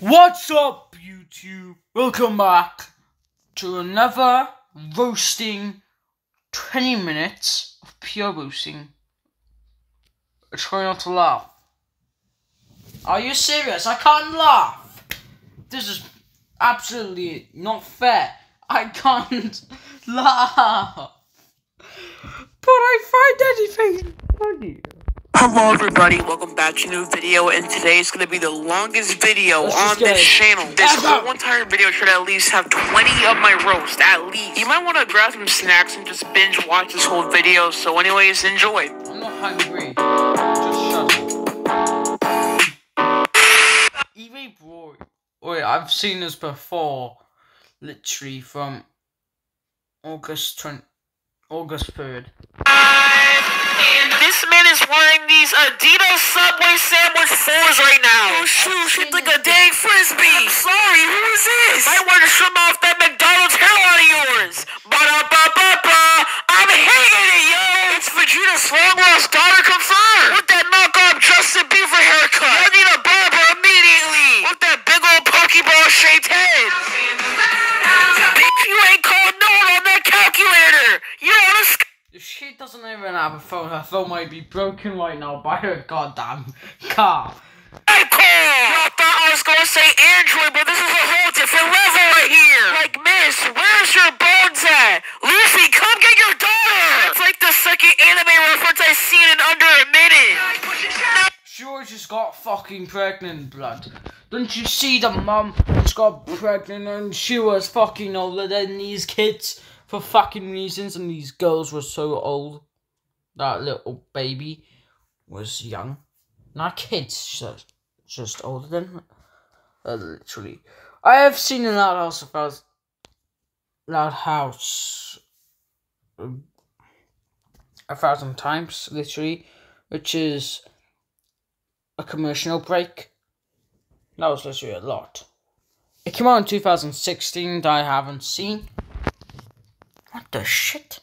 What's up, YouTube? Welcome back to another roasting 20 minutes of pure roasting. Try not to laugh. Are you serious? I can't laugh. This is absolutely not fair. I can't laugh. But I find anything funny. Hello everybody, welcome back to a new video, and today is going to be the longest video Let's on this channel. This whole entire video should at least have 20 of my roast, at least. You might want to grab some snacks and just binge watch this whole video, so anyways, enjoy. I'm not hungry. Just shut up. Wait, I've seen this before. Literally from August 20, August 3rd. This man is wearing these Adidas Subway Sandwich 4s right now. Oh shoot, shaped like a dang frisbee. I'm sorry, who is this? I want to trim off that McDonald's hairline of yours. Ba-da-ba-ba-ba. I'm hating it, yo. It's Vegeta's long lost daughter confirmed. With that knockoff Justin Bieber haircut. I need a barber immediately. With that big old Pokeball shaped head. Bitch, you ain't called no one on that calculator. You on a If she doesn't even have a phone, her phone might be broken right now by her goddamn car. I Y'all thought I was gonna say Android, but this is a whole different level right here. Like, miss, where's your bones at? Lucy, come get your daughter. It's like the second anime reference I've seen in under a minute. She always just got fucking pregnant, blood. Don't you see the mum just got pregnant and she was fucking older than these kids for fucking reasons and these girls were so old. That little baby was young. Not kids, just, just older than uh, literally. I have seen in that house about that house um, a thousand times, literally, which is a commercial break. That was literally a lot. It came out in 2016 that I haven't seen. What the shit?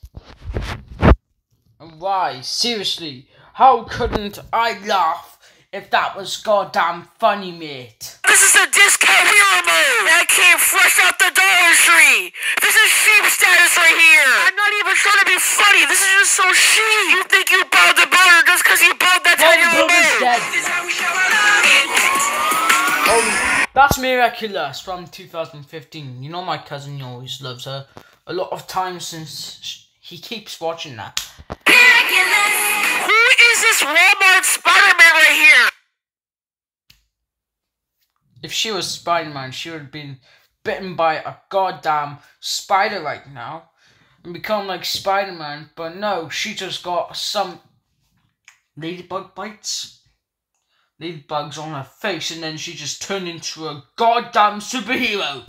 Why? Seriously? How couldn't I laugh if that was goddamn funny, mate? This is a discount hero mode. That came fresh out the Dollar Tree. This is sheep status right here. I'm not even trying to be funny. This is just so sheep. You think you bought the burger just because you bought that tiny little brother's man. dead. Oh, that's Miraculous from 2015. You know my cousin always loves her. A lot of times since he keeps watching that. Who is this Walmart Spider-Man right here? If she was Spider Man, she would have been bitten by a goddamn spider right now and become like Spider Man. But no, she just got some ladybug bites. Ladybugs on her face, and then she just turned into a goddamn superhero.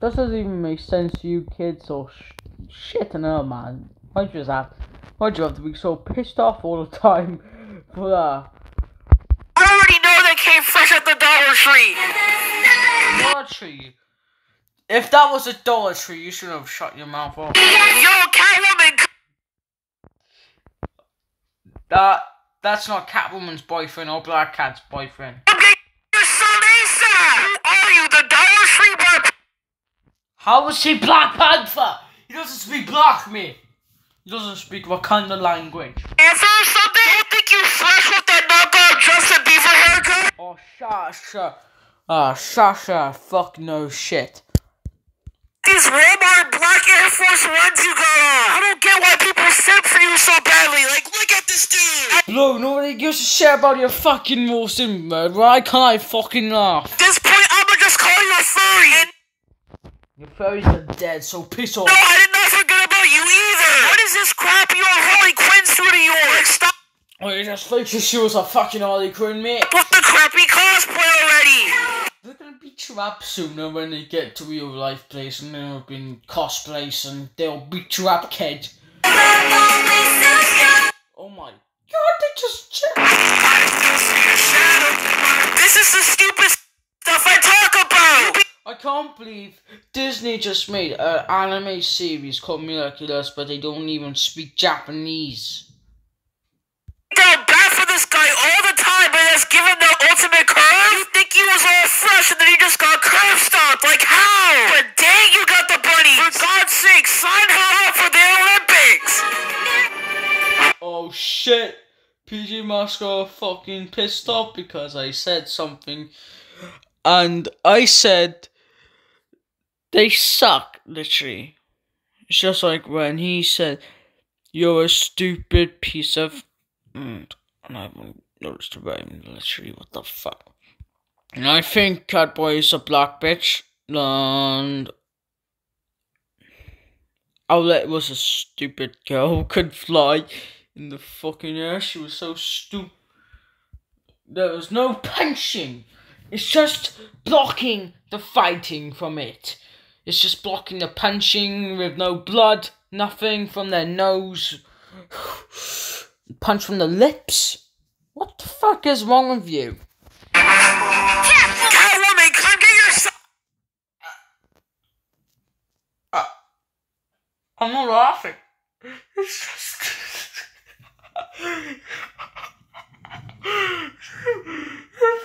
That doesn't even make sense to you kids or sh- shit and hell, man. Why'd you just have, why'd you have to be so pissed off all the time for that? I already know they came fresh at the Dollar Tree. Dollar Tree. If that was a Dollar Tree, you should have shut your mouth off. Yo, Catwoman, That that's not Catwoman's boyfriend or Black Cat's boyfriend. get your son ASAP. Uh, who are you, the Dollar Tree Black How was he Black Panther? He doesn't speak black, me. He doesn't speak Wakanda language. Panther or something? Don't think you fresh with that knockoff Justin Bieber haircut? Oh, Sasha. Ah, Sasha. Fuck no shit. These Walmart black Air Force Ones you got on. I don't get why people sent for you so badly. Like, look at this dude. Bro, nobody gives a shit about your fucking roasting, man. Why can't I fucking laugh? At this point, I'ma just call you a furry. Your furries are dead, so piss off. no, I did not forget about you either. What is this crap you on Harley Quinn suit of yours? Stop oh, Wait, just fake your shoes a fucking Harley Quinn, mate. with the crappy cosplay already. They're gonna you up sooner when they get to real life place and they'll be in cosplays and they'll you up, kid. Oh my god, they just checked. This is the stupid stuff I talk about. I can't believe Disney just made an anime series called Miraculous, but they don't even speak Japanese. They're bad for this guy all the time, but has given the ultimate curve. You think he was all fresh, and then he just got curve stopped. Like how? But dang, you got the bunny. For God's sake, sign her up for the Olympics. Oh shit. PJ Masks fucking pissed off because I said something and I said they suck, literally. It's just like when he said, You're a stupid piece of. Mm, and I haven't noticed the rhyme, literally, what the fuck. And I think Catboy is a black bitch. And. Owlette was a stupid girl who could fly in the fucking air. She was so stupid. There was no punching. It's just blocking the fighting from it. It's just blocking the punching with no blood, nothing from their nose. Punch from the lips. What the fuck is wrong with you? Catwoman, come get your son. Uh, I'm not laughing. It's just.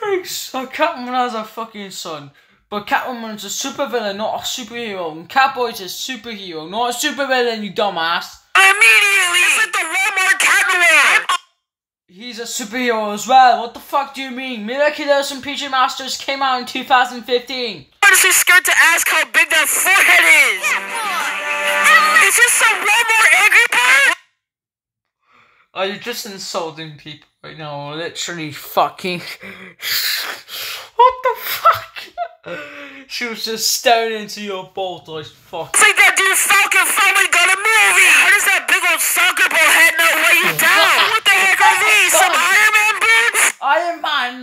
Thanks. Catwoman has a fucking son. But Catwoman's a supervillain, not a superhero. And Catboy's a superhero, not a supervillain, you dumbass. Immediately. It's like the Walmart Catwoman. He's a superhero as well. What the fuck do you mean? Miraculous and PJ Masks came out in 2015. honestly scared to ask how big that forehead is. Is this some Walmart angry bird? Are you just insulting people right now? Literally fucking. what the fuck? she was just staring into your bolt like fuck. It's like that dude Falcon finally got a movie. How does that big old soccer ball head not weigh you down? What the heck are these? Some Iron Man boots? Iron Man.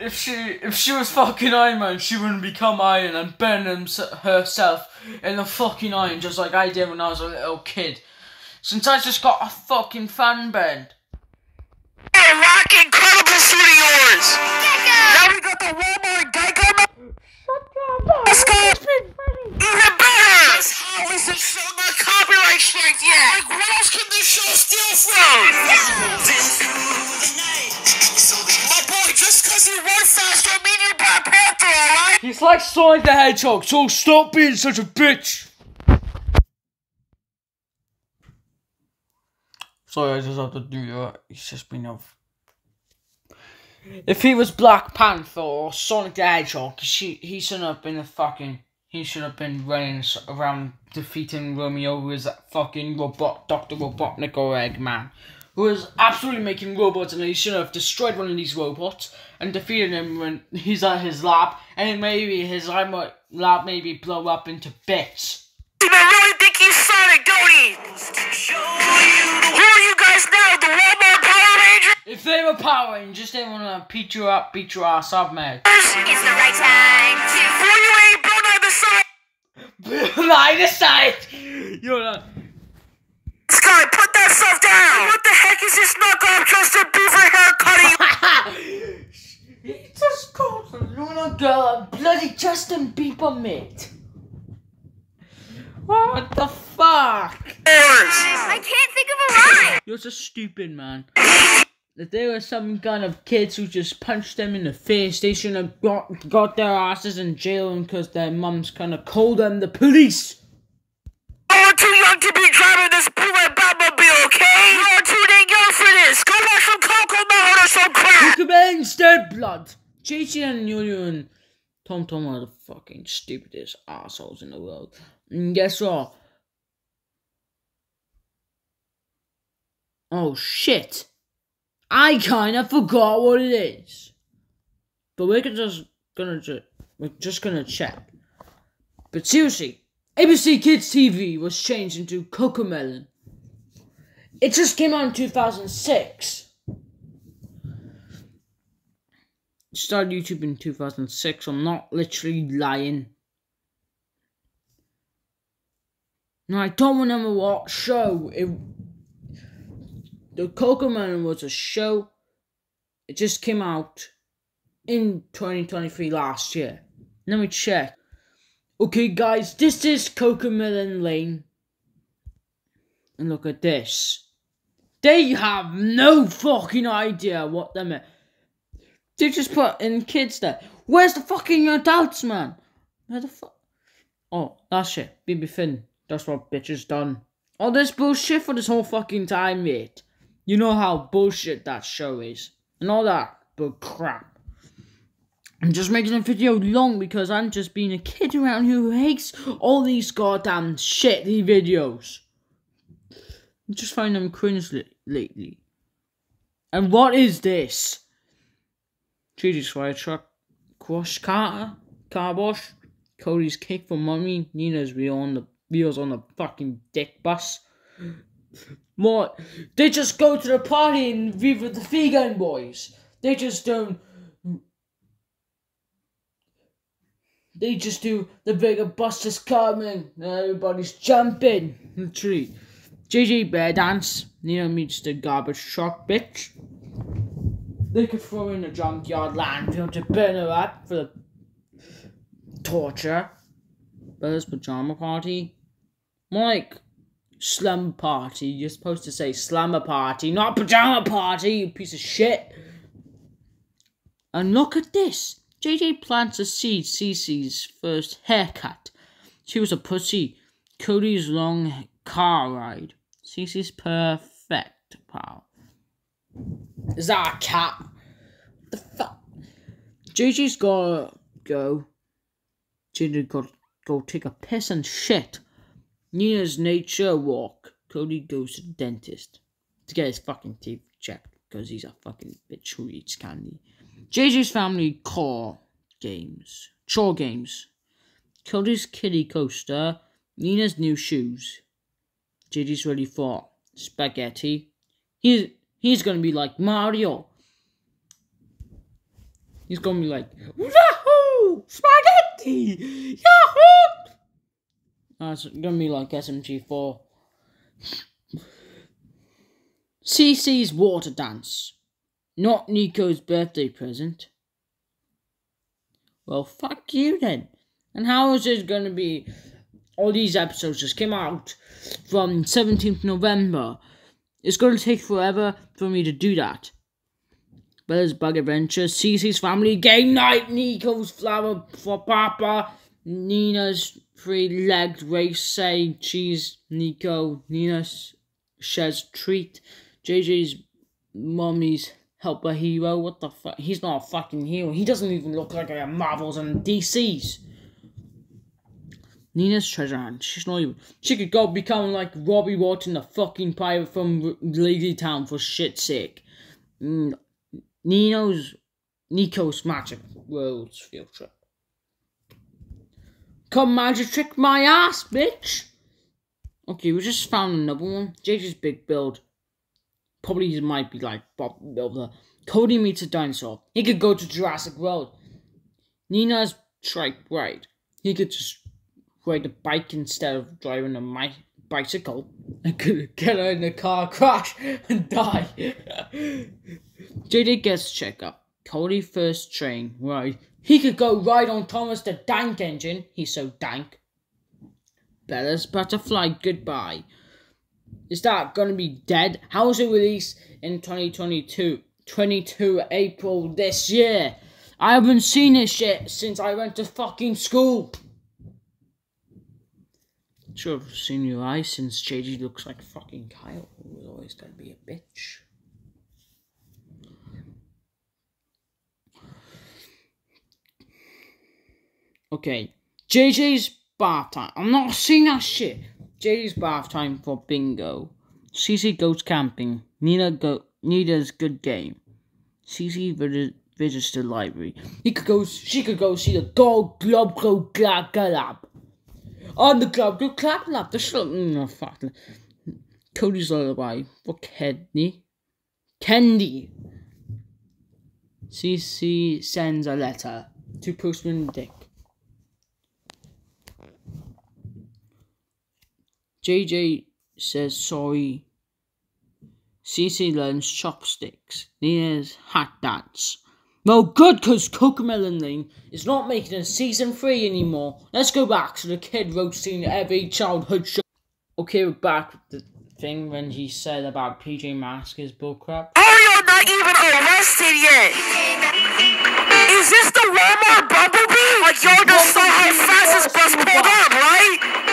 If she if she was fucking Iron Man, she wouldn't become Iron and burn hems- herself in the fucking iron just like I did when I was a little kid. Since I just got a fucking fan band. Hey, rock incredible suit of yours. Now we got the Walmart Geico mascot. Even better. How is this show not copyright strike yet? Like, what else can this show steal from? My boy, just because you run fast don't mean you're Black Panther, alright? He's like Sonic the Hedgehog, so stop being such a bitch. Sorry, I just have to do that. He's just been a. If he was Black Panther or Sonic the Hedgehog, she, he shouldn't have been a fucking. He should have been running around defeating Romeo, who is a fucking robot, Dr. Robotnik or Eggman, who is absolutely making robots, and he should have destroyed one of these robots and defeated him when he's at his lab, and maybe his lab might, lab maybe blow up into bits. You really think he's Sonic, don't he? Who are you guys now? The Rangers? If they were Power Rangers, they wanna beat you up, beat your ass up, man. It's the right time to. You ain't Nye the aside! You're not. Guy, put that stuff down! What the heck is this knockoff Justin Bieber haircut? he just called the Luna girl a bloody Justin Bieber mate. What the fuck? I can't think of a line. You're just stupid, man. If there were some kind of kids who just punched them in the face, they shouldn't have got, got their asses in jail because their mums kind of called them the police. You're too young to be driving this bullet Batmobile, okay? You're too dang young for this! Go watch some Cocomelon or some crap! Command dead blood. JC and Yuru and Tom Tom are the fucking stupidest assholes in the world. And guess what? Oh shit. I kinda forgot what it is. But we're just gonna we're just gonna check. But seriously, ABC Kids TV was changed into Cocomelon. It just came out in 2006. started YouTube in 2006. I'm not literally lying. No, I don't remember what show. It, the Cocomelon was a show. It just came out in 2023 last year. Let me check. Okay, guys, this is Cocomelon Lane. And look at this. They have no fucking idea what they meant. They just put in kids there. Where's the fucking adults, man? Where the fuck? Oh, that's it. BB Finn. That's what bitch has done. All this bullshit for this whole fucking time, mate. You know how bullshit that show is. And all that but crap. I'm just making a video long because I'm just being a kid around who hates all these goddamn shitty videos. I just find them cringe lately. And what is this? Gigi's fire truck, Quash Carter, car wash, Cody's kick for mummy, Nina's wheel on the wheels on the fucking dick bus. What? They just go to the party and Viva the vegan boys. They just don't. They just do the bigger bus is coming and everybody's jumping. Literally. JJ Bear Dance, Nina meets the garbage truck bitch. They could throw in a junkyard landfill to burn her up for the torture. Bella's pajama party. More like slum party. You're supposed to say slumber party, not pajama party, you piece of shit. And look at this. JJ plants a seed Cece's first haircut. She was a pussy. Cody's long car ride. Cece's perfect, pal. Is that a cat? The fuck? JJ's gotta go. JJ gotta go take a piss and shit. Nina's nature walk. Cody goes to the dentist to get his fucking teeth checked because he's a fucking bitch who eats candy. JJ's family core games. Chore games. Cody's kitty coaster. Nina's new shoes. JJ's ready for spaghetti. He's he's gonna be like Mario. He's gonna be like Yahoo! Spaghetti! Yahoo! Uh, it's gonna be like SMG4. CC's water dance. Not Nico's birthday present. Well, fuck you then. And how is it gonna be? All these episodes just came out from 17th November. It's gonna take forever for me to do that. Bella's Bug Adventure, Cece's Family Game Night, Nico's Flower for Papa, Nina's Three Legged Race, Say Cheese, Nico, Nina's Shez Treat, JJ's Mummy's Helper Hero. What the fuck? He's not a fucking hero. He doesn't even look like a Marvels and DC's. Nina's treasure hunt. She's not even. She could go become like Robbie Watson, the fucking pirate from Lazy Town for shit's sake. Mm, Nino's Nico's Magic World's Trip. Come magic trick my ass, bitch! Okay, we just found another one. JJ's big build. Probably he might be like Bob Builder. Cody meets a dinosaur. He could go to Jurassic World. Nina's trike right. He could just ride a bike instead of driving a mi- bicycle. And could get her in a car crash and die. JJ gets checkup. Cody first train, right. He could go ride on Thomas the Dank engine. He's so dank. Bella's Butterfly Goodbye. Is that gonna be dead? How was it released in 2022? 22 April this year. I haven't seen this yet since I went to fucking school. Should have seen your eyes since JJ looks like fucking Kyle, who was always gonna be a bitch. Okay, JJ's bath time. I'm not seeing that shit. JJ's bath time for bingo. CC goes camping. Nina go. Nina's good game. CC visits the library. He could go. She could go see the Gold Globe Globe Glab Glab. On the Globe Globe Glab Glab. The shit. Mm, no fuck. Cody's lullaby for Kenny. Kendi. CC sends a letter to Postman Dick. JJ says sorry. Cece learns chopsticks. Nina's hat dance. Well, good, because Cocomelon Lane is not making a season three anymore. Let's go back to the kid roasting every childhood show. Okay, we're back with the thing when he said about PJ Masks is bullcrap. Are oh, you're not even arrested yet? Is this the Walmart Bumblebee? Like y'all just saw how fast this bus pulled up, right?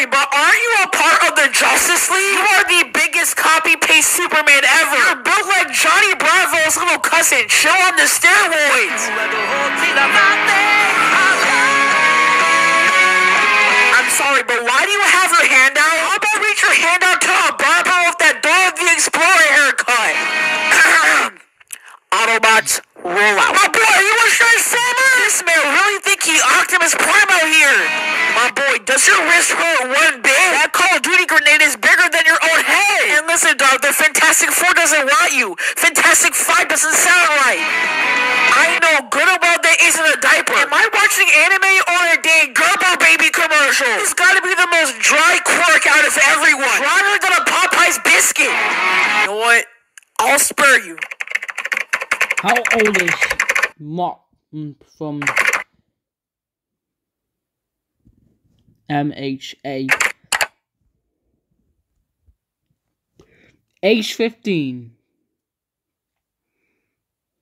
Sorry, but aren't you a part of the Justice League? You are the biggest copy-paste Superman ever. You're built like Johnny Bravo's little cousin. Chill on the steroids. I'm sorry, but why do you have your hand out? How about reach your hand out to a barber with that Dora the Explorer haircut? Autobots, roll out. My boy, you a Transformer? This man really he Optimus Prime out here. My boy, does your wrist hurt one bit? That Call of Duty grenade is bigger than your own head. And listen, dog, the Fantastic Four doesn't want you. Fantastic Five doesn't sound right. I know good about that isn't a diaper. Am I watching anime or a dang Gerber baby commercial? It's gotta be the most dry quirk out of everyone. Drier than a Popeye's biscuit. You know what? I'll spare you. How old is mm, from MHA? Age 15.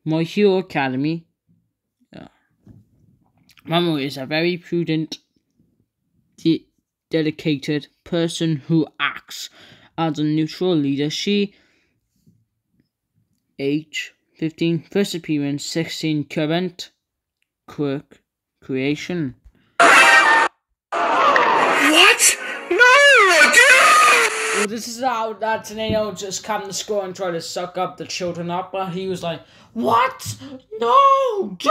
My Hero Academy. Yeah. Is a very prudent, de- dedicated person who acts as a neutral leader. She age 15 first appearance 16 current quirk creation well this is how that tornado just come to school and try to suck up the children up but he was like what no dude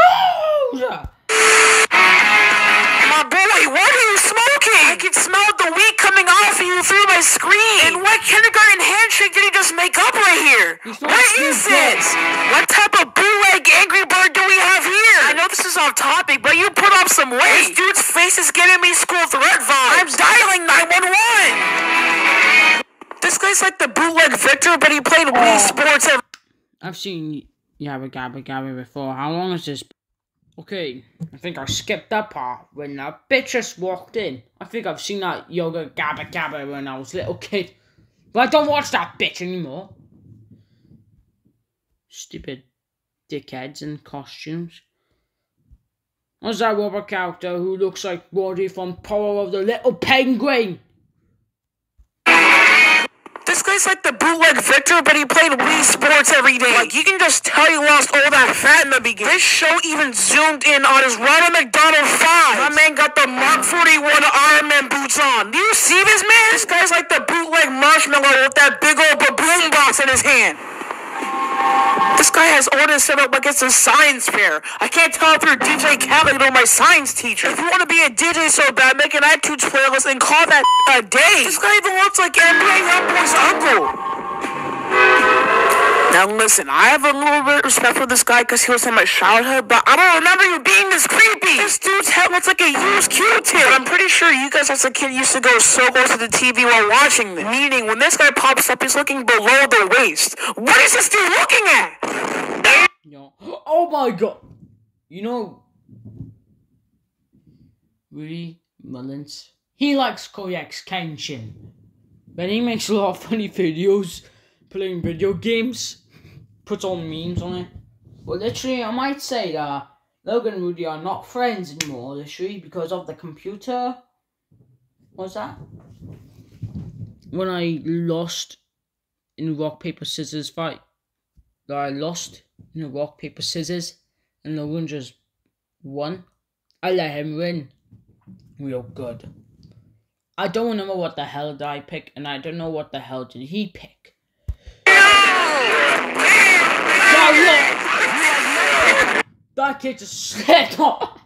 My boy, what are you smoking? I can smell the weed coming off of you through my screen. And what kindergarten handshake did he just make up right here? He's What not is Snoop this? What type of bootleg Angry Bird do we have here? I know this is off topic, but you put up some weight. This dude's face is giving me school threat vibes. I'm dialing 911. This guy's like the bootleg Victor, but he played Wii oh. Sports and I've seen Yabba Gabba Gabba before. How long is this okay I think I skipped that part when that bitch just walked in. I think I've seen that Yoga Gabba Gabba when I was a little kid. But I don't watch that bitch anymore. Stupid dickheads in costumes. What's that rubber character who looks like Woody from Power of the Little Penguin? Guy's like the bootleg Victor, but he played Wii Sports every day. Like, you can just tell he lost all that fat in the beginning. This show even zoomed in on his Ronald McDonald 5. My man got the Mark 41 Iron Man boots on. Do you see this man? This guy's like the bootleg marshmallow with that big old baboon box in his hand. This guy has orders set up it's a science fair. I can't tell if you're DJ Khaled or my science teacher. If you want to be a DJ so bad, make an iTunes playlist and call that a day. This guy even looks like NBA Youngboy's uncle. Now listen, I have a little bit of respect for this guy because he was in my childhood, but I don't remember you being this creepy. This dude's head looks like a used Q-tip. I'm pretty sure you guys as a kid used to go so close to the TV while watching this. Meaning, when this guy pops up, he's looking below the waist. What is this dude looking at? Yo, oh my god! You know, Rudy Mullins. He likes Koyaks Kenshin, but he makes a lot of funny videos playing video games, puts all memes on it. Well, literally, I might say that Logan and Rudy are not friends anymore, literally, because of the computer. What's that? When I lost in rock, paper, scissors fight. That I lost in a rock, paper, scissors, and Logan just won. I let him win. Real good. I don't remember what the hell did I pick, and I don't know what the hell did he pick. That kid just slid off.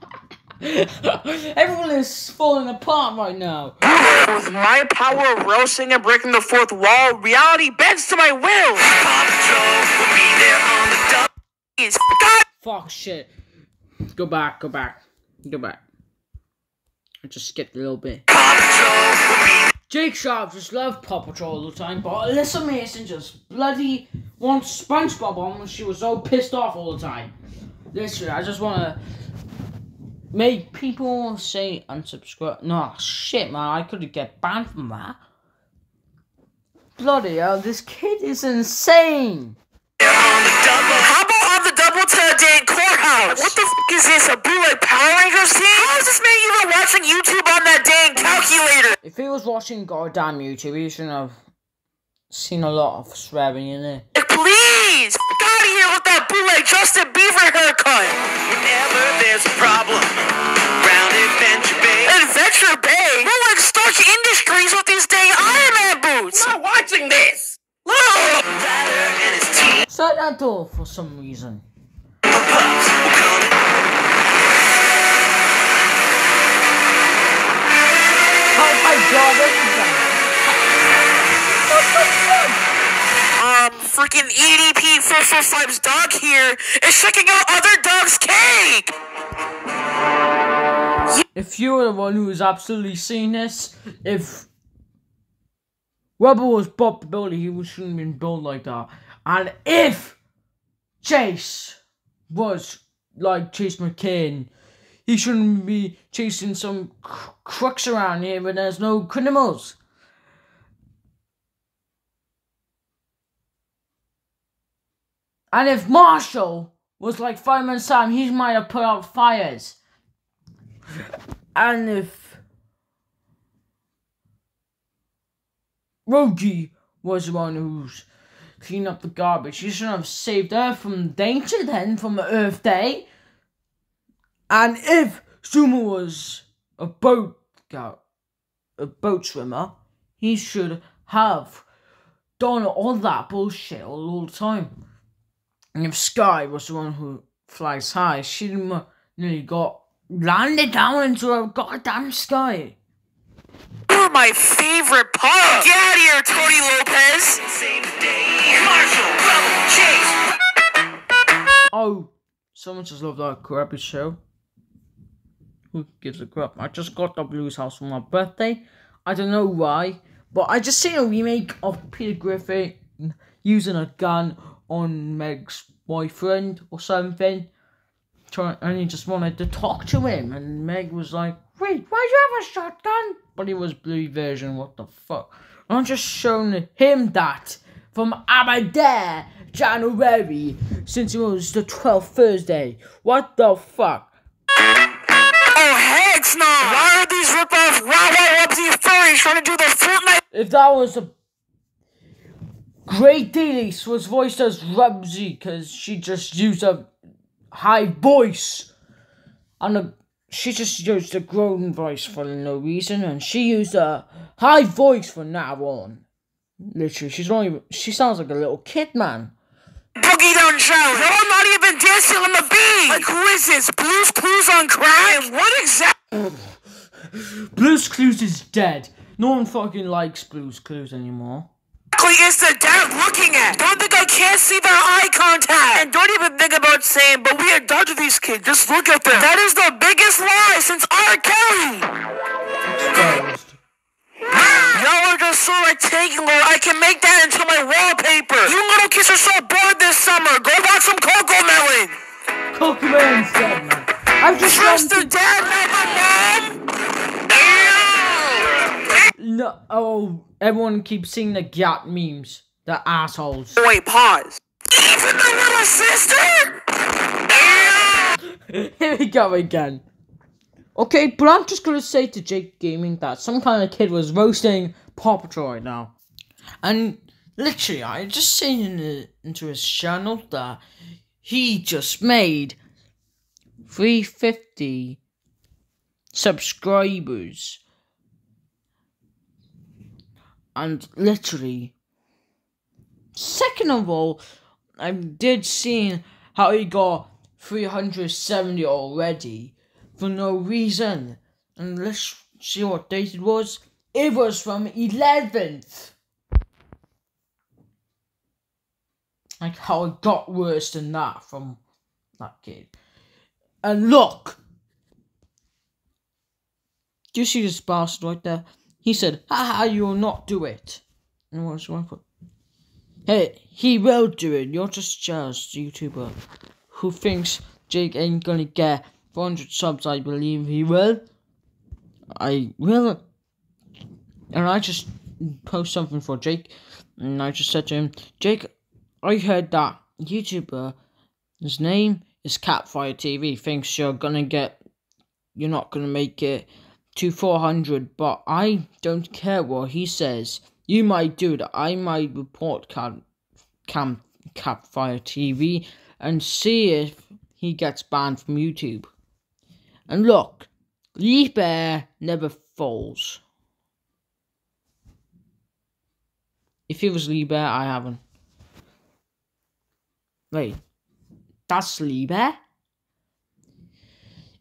Everyone is falling apart right now. With my power of roasting and breaking the fourth wall, reality bends to my will. Paw Patrol will be there on the double. Fuck shit. Go back, go back, go back. I just skipped a little bit. Jake Sharp just loved Paw Patrol all the time, but Alyssa Mason just bloody wants SpongeBob on when she was so pissed off all the time. Literally, I just wanna make people say unsubscribe. No, shit, man, I could get banned from that. Bloody hell, this kid is insane. How about on the double to a day in courthouse? What the f is this? A bootleg Power Rangers team? How is this man even watching YouTube on that dang calculator? If he was watching goddamn YouTube, he shouldn't have seen a lot of swearing in it. Please! Get out of here with that bootleg Justin Bieber haircut! Whenever there's a problem, round Adventure Bay. Adventure Bay? More like Stark Industries with these dang Iron Man boots! I'm not watching this! Look! Ryder and his team Shut that door for some reason. of pups will come Oh my god, freaking EDP Fisher Slime's dog here is checking out other dogs' cake! If you were the one who was absolutely seeing this, if Rubble was Bob the he shouldn't have been built like that. And if Chase was like Chase McCain, he shouldn't be chasing some cr- crooks around here when there's no criminals. And if Marshall was like Fireman Sam, he might have put out fires. And if Rocky was the one who's cleaned up the garbage, he should have saved Earth from danger then from Earth Day. And if Zuma was a boat a boat swimmer, he should have done all that bullshit all the time. And if Sky was the one who flies high, she mu- nearly got landed down into a goddamn sky. You're my favorite part! Get out of here, Tony Lopez! Save the! Marshall, Rubble, Chase! Oh, someone just loved that crappy show. Who gives a crap? I just got the Blues House for my birthday. I don't know why, but I just seen a remake of Peter Griffin using a gun on Meg's boyfriend or something. Try, and he just wanted to talk to him, and Meg was like, "Wait, why do you have a shotgun?" But he was blue version. What the fuck? I'm just showing him that from Aberdare, January, since it was the 12th Thursday. What the fuck? Oh, heck no! Why are these rip-off Wow Wubbzy furries trying to do their Fortnite If that was a Grey DeLisle was voiced as Wubbzy because she just used a high voice. And a, she just used a grown voice for no reason, and she used a high voice from now on. Literally, she's not even. She sounds like a little kid, man. boogie down challenge? No, I'm not even dancing on the beat! Like, who is this? Blues Clues on crack? And what exactly Blues Clues is dead. No one fucking likes Blues Clues anymore. Is the dad looking at? Don't think I can't see their eye contact! And don't even think about saying, but we adopted these kids, just look at them! That is the biggest lie since R. Kelly! Y'all are just so rectangular, I can make that into my wallpaper! You little kids are so bored this summer! Go watch some Coco Melon! Cockman's dead, man. I've just Trust the dad, not the mom! No, oh, everyone keeps seeing the Gat memes. The assholes. Wait, pause. Even the little sister? Here we go again. Okay, but I'm just gonna say to Jake Gaming that some kind of kid was roasting Paw Patrol right now. And literally, I just seen in the, into his channel that he just made 350 subscribers. And literally, second of all, I did see how he got 370 already for no reason. And let's see what date it was. It was from 11th. Like how it got worse than that from that kid. And look! Do you see this bastard right there? He said, "Ha ha! you will not do it. And what's one put? Hey, he will do it. You're just jealous, YouTuber, who thinks Jake ain't gonna get 400 subs. I believe he will. I will. And I just post something for Jake, and I just said to him, Jake, I heard that YouTuber, his name is Catfire TV, thinks you're gonna get, you're not gonna make it to 400, but I don't care what he says. You might do it. I might report Cam, Cam Capfire TV and see if he gets banned from YouTube. And look, Lee Bear never falls. If it was Lee Bear, I haven't. Wait, that's Lee Bear?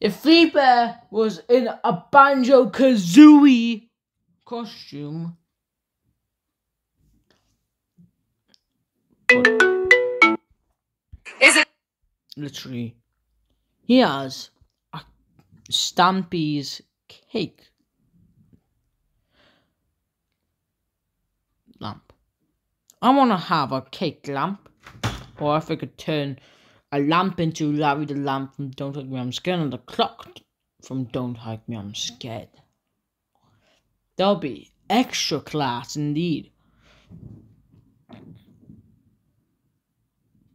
If Bear was in a Banjo Kazooie costume, Is it? literally, he has a Stampy's cake lamp. I want to have a cake lamp, or if I could turn a lamp into Larry the Lamp from Don't Hug Me I'm Scared and the clock from Don't Hug Me I'm Scared. That'll be extra class indeed.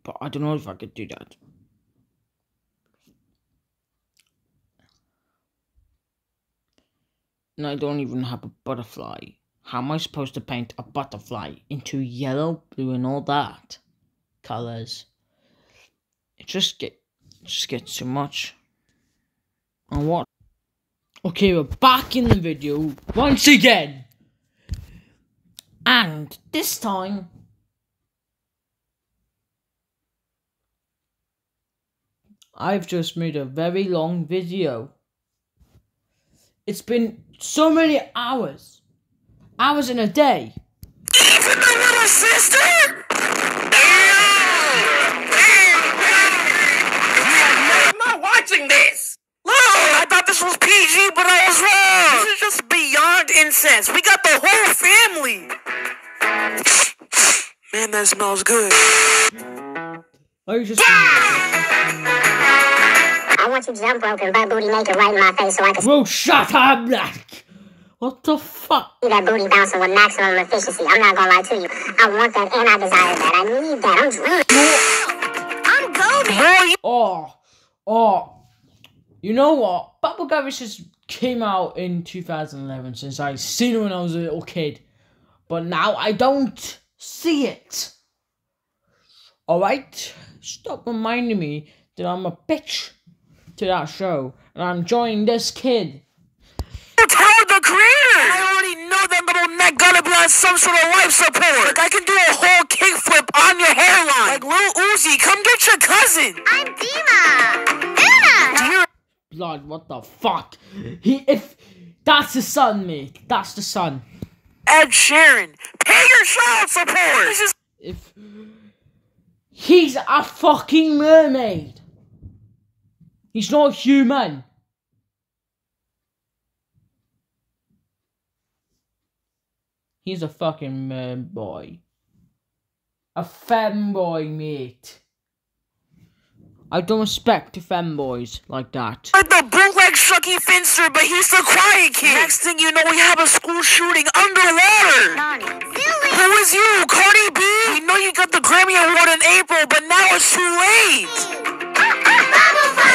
But I don't know if I could do that. And I don't even have a butterfly. How am I supposed to paint a butterfly into yellow, blue, and all that colors? It just get just gets too much. And what? Okay, we're back in the video once again, and this time. I've just made a very long video. It's been so many hours. Hours in a day. Even the little sister? Man, that smells good. I just I want you jump rope and butt booty naked right in my face so I can see Bro, shut up, Black. What the fuck? See that booty bouncing with maximum efficiency. I'm not gonna lie to you. I want that and I desire that. I need that. I'm drunk. I'm golden. You Oh, oh. You know what? Bubble Garage just came out in 2011 since I seen it when I was a little kid. But now I don't see it. Alright? Stop reminding me that I'm a bitch to that show. And I'm joining this kid. tell the creator. I already know that little neck gotta be on some sort of life support. Like I can do a whole kickflip on your hairline. Like Lil Uzi, come get your cousin. I'm Dima. Dima. Do Blood, what the fuck? He if that's the son, mate. That's the son. Ed Sheeran, pay your child support. This is if he's a fucking mermaid. He's not human. He's a fucking man boy. A femboy, mate. I don't respect femboys like that. Like the bootleg Chuckie Finster, but he's the quiet kid. Next thing you know, we have a school shooting underwater. Who is you, Cardi B? We know you got the Grammy Award in April, but now it's too late.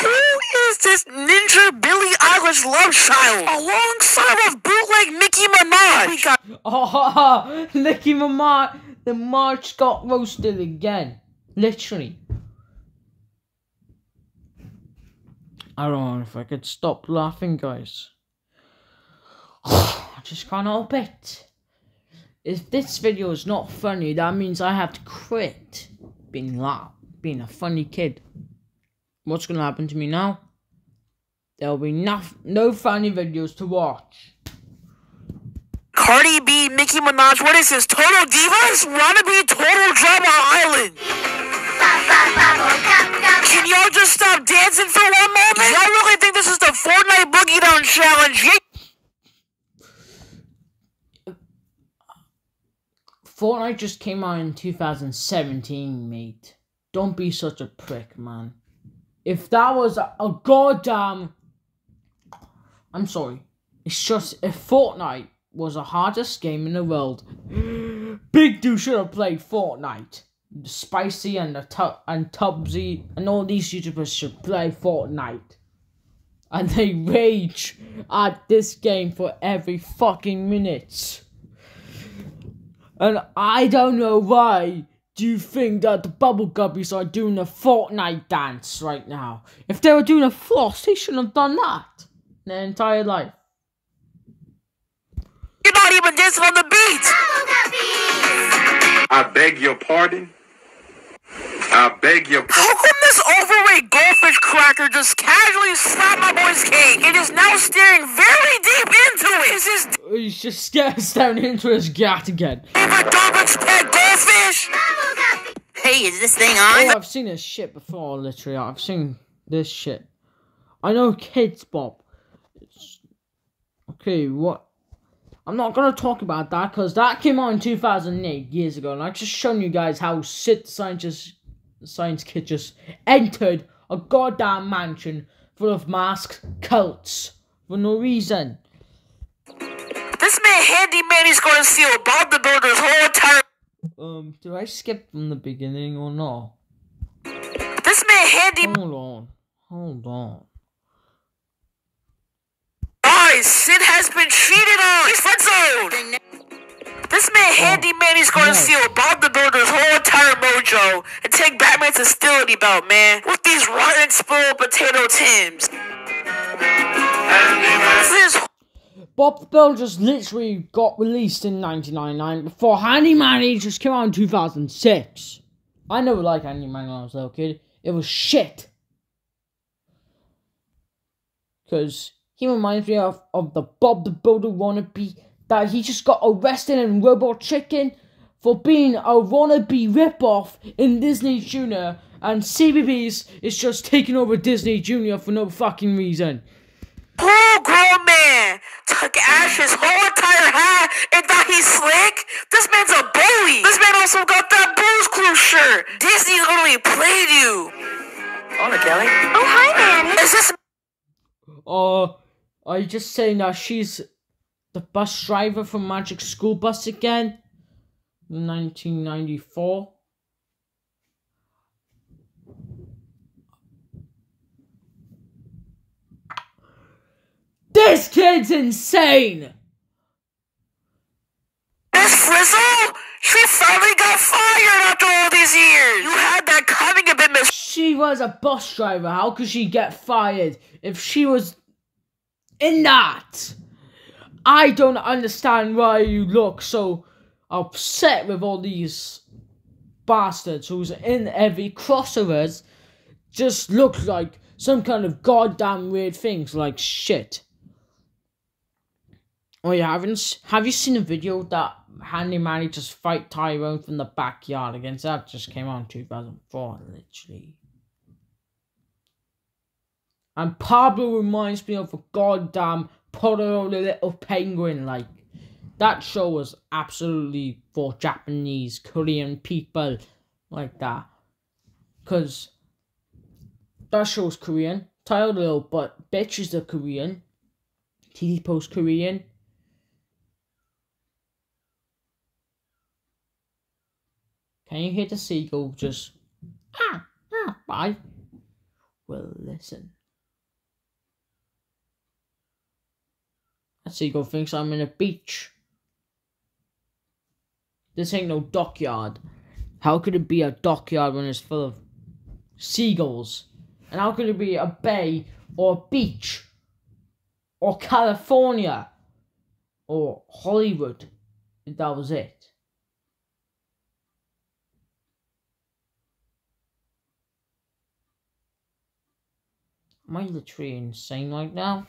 Who is this ninja Billie Eilish love child? Alongside with bootleg Nicki Minaj. We got Oh, Nicki Minaj, the march got roasted again. Literally. I don't know if I could stop laughing, guys. I just can't help it. If this video is not funny, that means I have to quit being laugh, being a funny kid. What's gonna happen to me now? There'll be no, no funny videos to watch. Cardi B, Nicki Minaj. What is this? Total Divas? Wanna be Total Drama Island? Can y'all just stop dancing for one moment? Y'all really think this is the Fortnite Boogie Down Challenge? Fortnite just came out in 2017, mate. Don't be such a prick, man. If that was a, a goddamn. I'm sorry. It's just if Fortnite was the hardest game in the world, Big Dude should have played Fortnite. Spicy and the tu- and Tubsy and all these YouTubers should play Fortnite. And they rage at this game for every fucking minute. And I don't know why do you think that the Bubble Guppies are doing a Fortnite dance right now. If they were doing a floss, they shouldn't have done that their entire life. You're not even dancing on the beat. I beg your pardon. I beg your How pardon. come this overweight goldfish cracker just casually slapped my boy's cake and is now staring very deep into it? Is his He's just stares down into his gat again. favorite garbage pet goldfish? Hey, is this thing on? Oh, on? I've seen this shit before, literally. I've seen this shit. I know Kids Bob. It's... Okay, what? I'm not gonna talk about that because that came out in 2008, years ago, and I've just shown you guys how shit scientists, science kid just entered a goddamn mansion full of masked cults for no reason. This man handyman is going to steal Bob the Builder's whole entire. Um, do I skip from the beginning or not? This man handy. Hold on, hold on. Guys, Sid has been cheated on. He's friend zoned. This man handyman is going to No. steal Bob the Builder's whole entire mojo and take Batman's hostility belt, man. With these rotten spoiled potato Tims. This Bob the Builder just literally got released in 1999 before Handyman Age just came out in 2006. I never liked Handyman when I was a little kid. It was shit. Because he reminds me of, of the Bob the Builder wannabe that he just got arrested in Robot Chicken for being a wannabe ripoff in Disney Junior. And CBBS is just taking over Disney Junior for no fucking reason. poor grown man took Ash's whole entire hat and thought he's slick. This man's a bully. This man also got that Blues Clues shirt. Disney literally played you. Hola, Kelly. Oh, hi, Manny. Is this Or are you just saying that she's the bus driver from Magic School Bus again? 1994. This kid's insane! Miss Frizzle? She finally got fired after all these years. You had that coming a bit, Miss. She was a bus driver. How could she get fired if she was in that? I don't understand why you look so upset with all these bastards who's in every crossovers just look like some kind of goddamn weird things like shit. Oh, you haven't? Have you seen a video that Handy Manny just fight Tyrone from the backyard against that? Just came out in 2004, literally. And Pablo reminds me of a goddamn Pororo the Little Penguin. Like, that show was absolutely for Japanese, Korean people like that. Because that show's Korean. Title, but bitches are Korean. TV post Korean. Can you hear the seagull just ah ah bye? Well, listen. Seagull thinks I'm in a beach. This ain't no dockyard. How could it be a dockyard when it's full of seagulls? And how could it be a bay or a beach or California or Hollywood if that was it? Am I literally insane right now?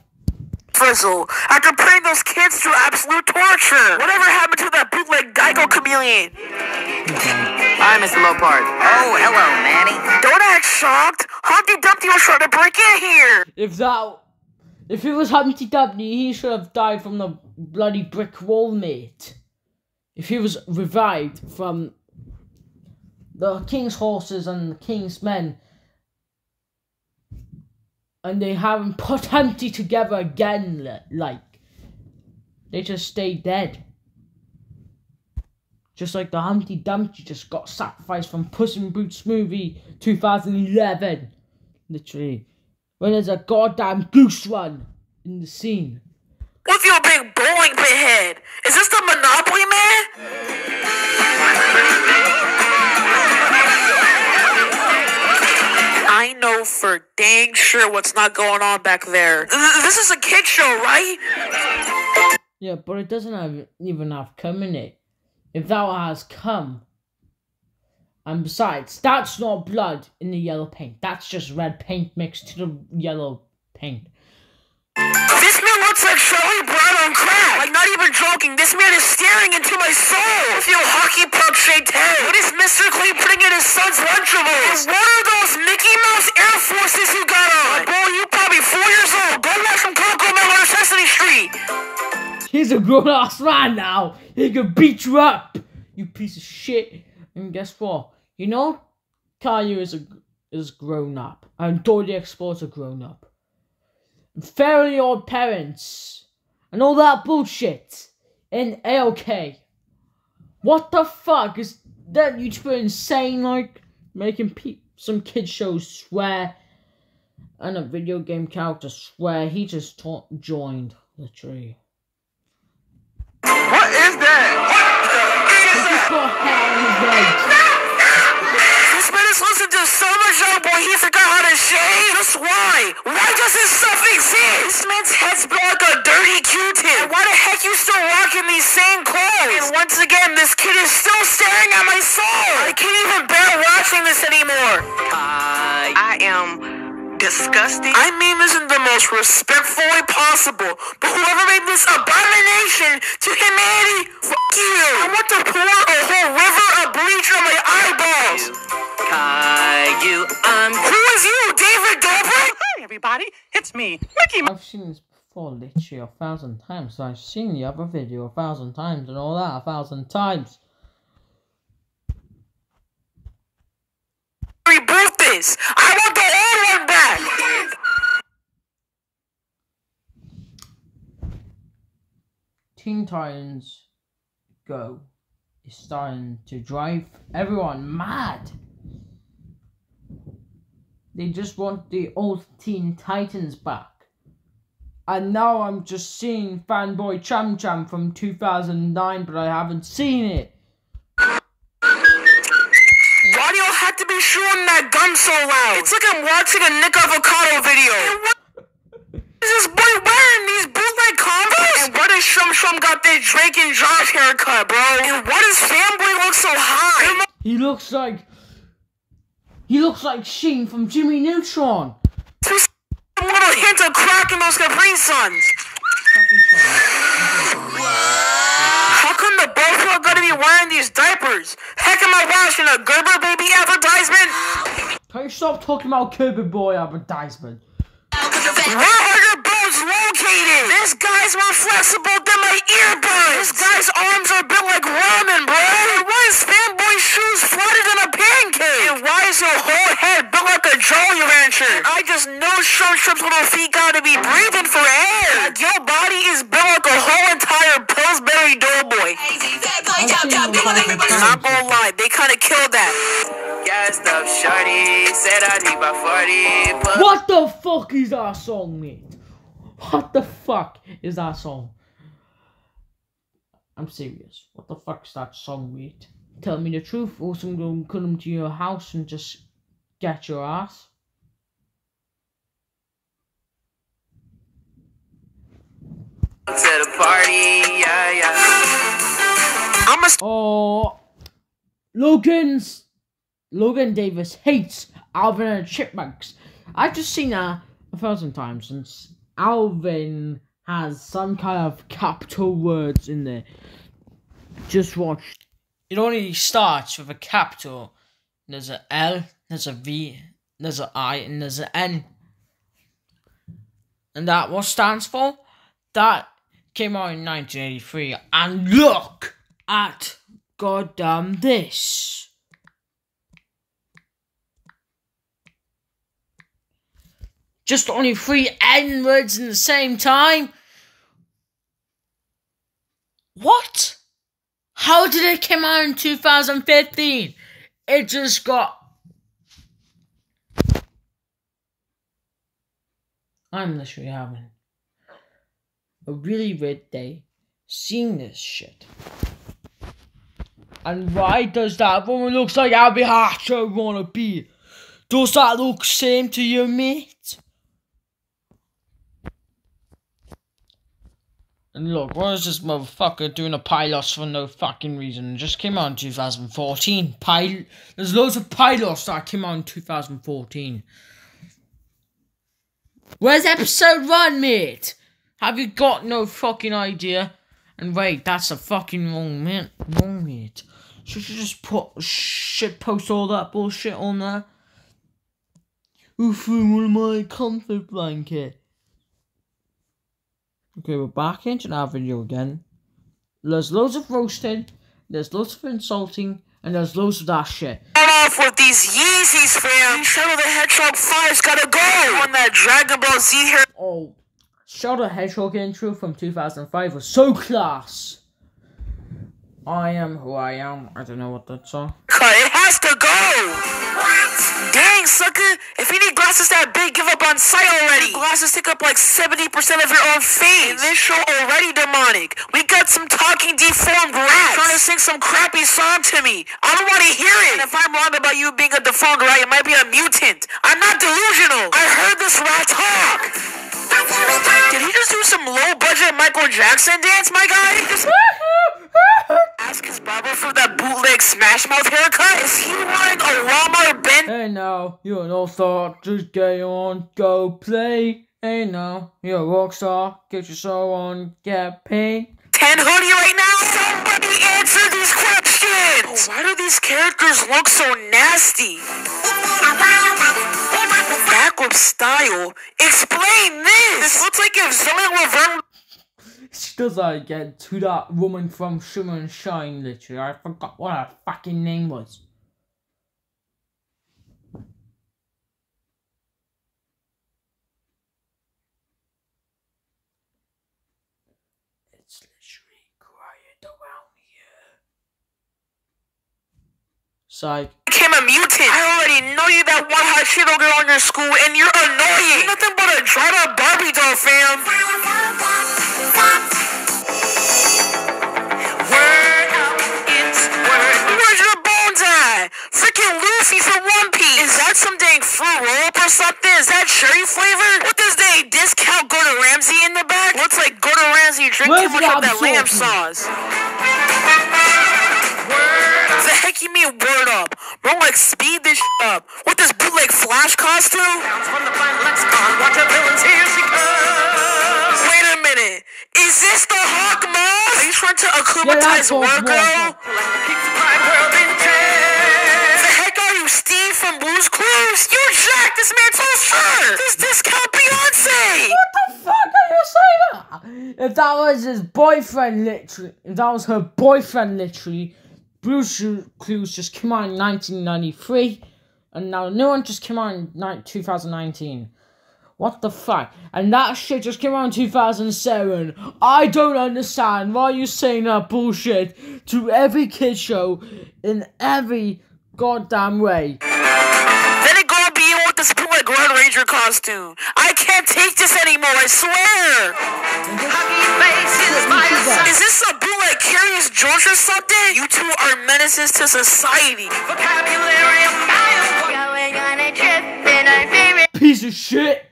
Frizzle, after putting those kids through absolute torture. Whatever happened to that bootleg Geico chameleon? Hi, Mr. Lopart. Oh, hello, Manny. Don't act shocked. Humpty Dumpty was trying to break in here. If that, if it was Humpty Dumpty, he should have died from the bloody brick wall, mate. If he was revived from the king's horses and the king's men, and they haven't put Humpty together again, like they just stay dead. Just like the Humpty Dumpty just got sacrificed from Puss in Boots movie 2011. Literally. When there's a goddamn goose run in the scene. With your big bowling pin head. Is this the Monopoly man? Know for dang sure what's not going on back there. This is a kid show, right? Yeah, but it doesn't have even have cum in it. If that has cum. And besides, that's not blood in the yellow paint. That's just red paint mixed to the yellow paint. This man looks like Charlie Brown on crack. Like, not even joking, this man is staring into my soul. I feel hockey puck head. What is Mr. Clee putting in his son's Lunchables? And what are those Mickey Mouse Air Forces you got on? Boy, you probably four years old. Go watch some Cocomelon on Sesame Street. He's a grown ass man now. He can beat you up, you piece of shit. And guess what? You know, Caillou is a is grown up, and Dora the Explorer grown up. Fairly Odd Parents, and all that bullshit. In AOK. What the fuck is that YouTuber insane? Like making pe- some kid shows swear, and a video game character swear. He just joined literally. What is that? He's got hair on to so much old boy, he forgot how to shave. Just why? Why does this stuff exist? This man's head's like a dirty Q-tip. And why the heck you still rocking these same clothes? And once again, this kid is still staring at my soul. I can't even bear watching this anymore. Uh, I am disgusted. I mean this in the most respectful way possible, but whoever made this abomination to humanity, fuck you. I want to pour a whole river of bleach on my eyeballs. Caillou, I'm. Um, Who is you, David Dobrik? Hi, everybody. It's me, Mickey I've seen this before literally a thousand times. So I've seen the other video a thousand times and all that a thousand times. Reboot this. I want the old one back. Teen Titans Go is starting to drive everyone mad. They just want the old Teen Titans back. And now I'm just seeing Fanboy Chum Chum from 2009, but I haven't seen it. Y'all have to be shooting that gun so loud? It's like I'm watching a Nick Avocado video. And what is this boy wearing? These bootleg Converse? And what is Chum Chum got this Drake and Josh haircut, bro? And what does Fanboy look so high? He looks like. He looks like Sheen from Jimmy Neutron. Just a little hint of crack in those Capri Suns. How come the both of y'all gotta be wearing these diapers? Heck am I watching a Gerber baby advertisement? Can you stop talking about Gerber Boy advertisement? Where are your bones located? This guy's more flexible than my earbuds. This guy's arms are built like ramen, bro. And why is fanboy shoes flatter than a pancake? And why is your whole head built like a Jolly Rancher? adventure. I just know short trips little feet gotta be breathing for air. Like your body is built like a whole entire Pillsbury Doughboy. Not gonna lie, they kinda killed that. Gassed up, shorty. Said I need my 40. What the fuck is that song, mate? What the fuck is that song? I'm serious. What the fuck is that song, mate? Tell me the truth, or I'm gonna come to your house and just get your ass. To the party. Yeah, yeah. I'm a Oh, Logan's Logan Davis hates Alvin and Chipmunks. I've just seen that a thousand times since Alvin has some kind of capital words in there. Just watch. It only starts with a capital. There's a L, there's a V, there's a I, and there's an N. And that what stands for? That came out in 1983. And look at goddamn this. Just only three N words in the same time? What? How did it come out in 2015? It just got. I'm literally having a really weird day seeing this shit. And why does that woman looks like Abby Hatcher wanna be? Does that look same to you, mate? And look, what is this motherfucker doing a pilos for no fucking reason? It just came out in 2014. Pil- There's loads of pilos that came out in 2014. Where's episode one, mate? Have you got no fucking idea? And wait, that's a fucking wrong mate. Wrong mate. Should you just put shit post all that bullshit on there? Who threw one of my comfort blanket? Okay, we're back into our video again. There's loads of roasting, there's loads of insulting, and there's loads of that shit. Start off with these Yeezys, fam. Shadow the Hedgehog 5's gotta go. On that Dragon Ball Z hair. Oh, Shadow the Hedgehog intro from 2005 was so class. I am who I am. I don't know what that song. cut. It has to go. What? Dang, sucker. If you need glasses that big, give up on sight already. Glasses take up like 70% of your own face. And this show already demonic. We got some talking deformed rats trying to sing some crappy song to me. I don't want to hear it. And if I'm wrong about you being a deformed rat, you might be a mutant. I'm not delusional. I heard this rat talk. Did he just do some low budget Michael Jackson dance, my guy? Just ask his barber for that bootleg Smash Mouth haircut. Is he wearing a Walmart Ben? Hey now, you're no thought, just get on, go play. Hey now, you're a rock star, get your show on, get paid. 10 hoodie right now? Somebody answer these questions! Why do these characters look so nasty? Backward style? Explain this! This looks like if Zoe Laverne She does uh, that again to that woman from Shimmer and Shine, literally. I forgot what her fucking name was. It's literally quiet around here. Psych. Became a mutant. I already know you that one hot Cheeto girl in your school, and you're annoying. You're nothing but a dried up Barbie doll, fam. Word up, it's word. Where's your bones at? Freaking Luffy from One Piece. Is that some dang fruit roll up or something? Is that cherry flavor? What does they discount Gordon Ramsay in the back? Looks like Gordon Ramsay drink Where's too much of that lamb Sauce? Sauce. The heck you mean word up? Bro, like speed this sh- up. What this bootleg flash costume? From the planet lexicon, watch a villains, here she comes. Wait a minute. Is this the Hawk Moth? Are you trying to acclimatize Hawk work, girl? The heck are you, Steve from Blue's Clues? You jacked this man so sure. This discount Beyonce. What the fuck are you saying that? If that was his boyfriend, literally, if that was her boyfriend, literally, Blue's Clues just came out in 1993. and now new one just came out in 2019. What the fuck? And that shit just came out in 2007. I don't understand why you're saying that bullshit to every kid show in every goddamn way. Ranger costume. I can't take this anymore, I swear! Is this a bootleg Curious George or something? You two are menaces to society. Going on a trip in our favorite Piece of shit.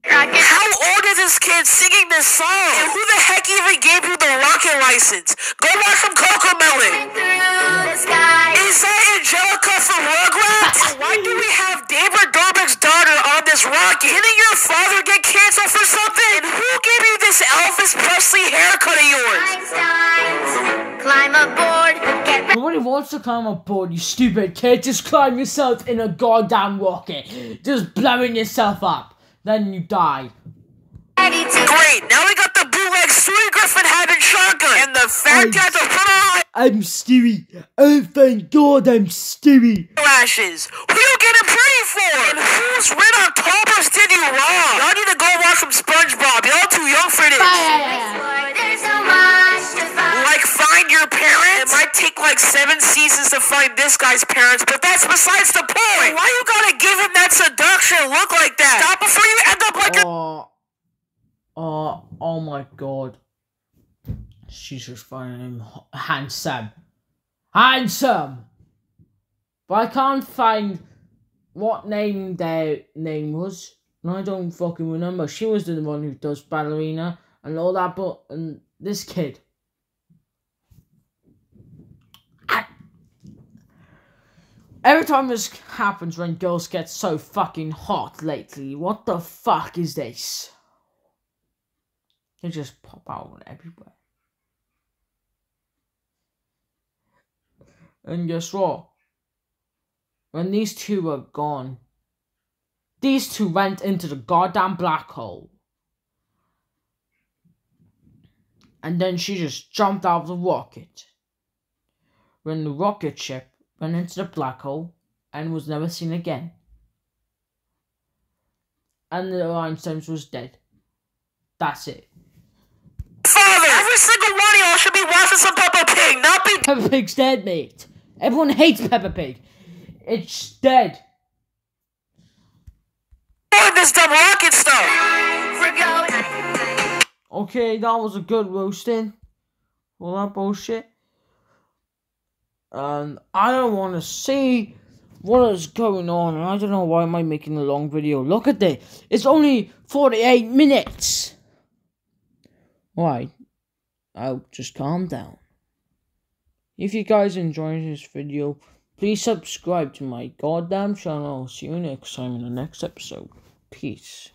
Rocket. How old is this kid singing this song? And who the heck even gave you the rocket license? Go watch some Cocomelon. Through the sky. Is that Angelica from Rugrats? Why do we have David Dobrik's daughter on this rocket? Didn't your father get canceled for something? And who gave you this Elvis Presley haircut of yours? Climb aboard. Get Nobody wants to climb aboard, you stupid kid. Just climb yourself in a goddamn rocket. Just blowing yourself up. Then you die. Great, now we got the bootleg Stewie Griffin having shotgun. And the fact that the put on I'm Stewie. Oh, thank God I'm Stewie. eyelashes. Who you getting pretty for? And whose Red Octobers did you wrong? Y'all need to go watch some SpongeBob. Y'all too young for this. explore. There's so much to find. Your parents? It might take like seven seasons to find this guy's parents, but that's besides the point. Why you gotta give him that seduction look like that? Stop before you end up like a Oh, oh, oh my God. She's just finding him handsome. Handsome! But I can't find what name their name was. And I don't fucking remember. She was the one who does ballerina and all that, but and this kid. Every time this happens when girls get so fucking hot lately, what the fuck is this? They just pop out everywhere. And guess what? When these two were gone, these two went into the goddamn black hole. And then she just jumped out of the rocket. When the rocket ship went into the black hole and was never seen again. And the Einstein was dead. That's it. father. Every single one of y'all should be watching some Peppa Pig, not be Peppa Pig's dead, mate. Everyone hates Peppa Pig. It's dead. doing this dumb rocket stuff. Okay, that was a good roasting. All that bullshit. And I don't want to see what is going on. And I don't know why am I making a long video. Look at this. It's only 48 minutes. Alright. I'll oh, just calm down. If you guys enjoyed this video, please subscribe to my goddamn channel. See you next time in the next episode. Peace.